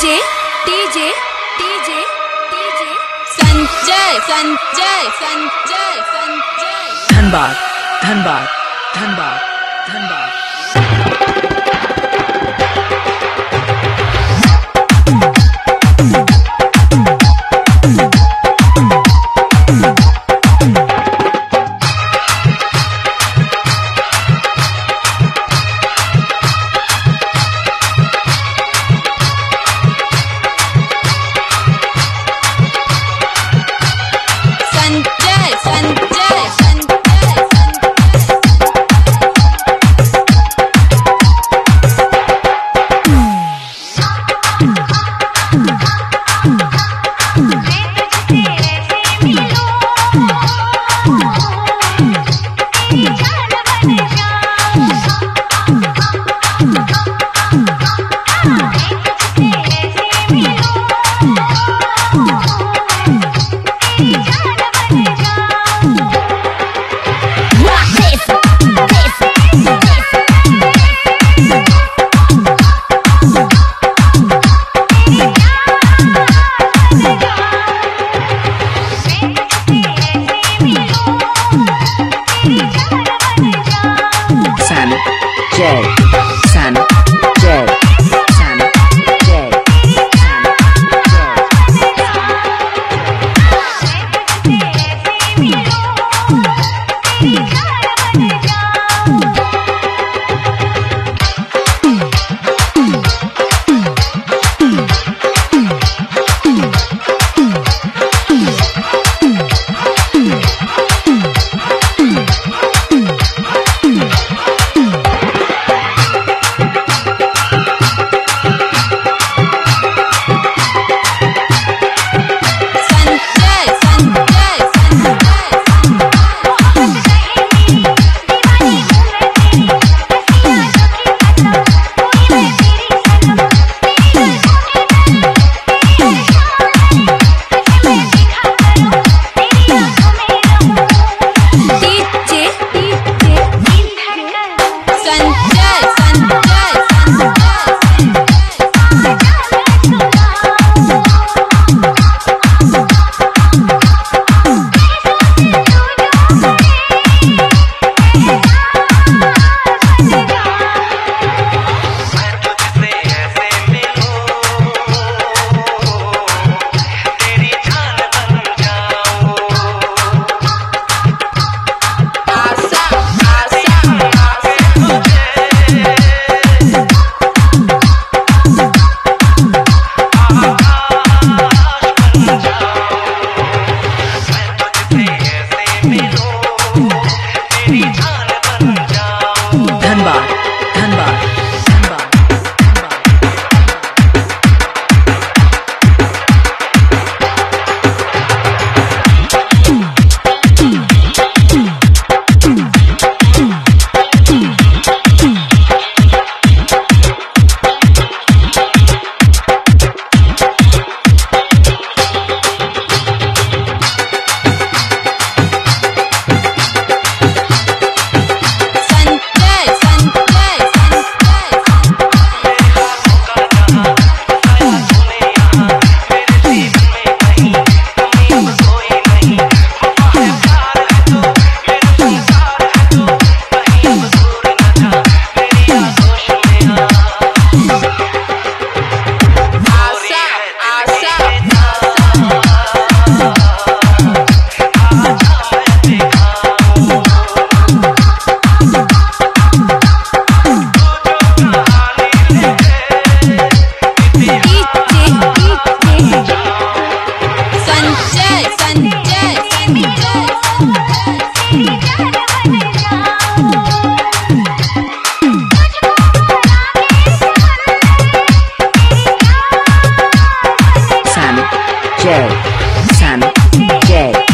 DJ DJ DJ DJ. Sanjay Sanjay Sanjay Sanjay. Dhanbad Dhanbad Dhanbad Dhanbad. Jay, San, Jay, San, Jay, San, Jay. number. J. Sam. J.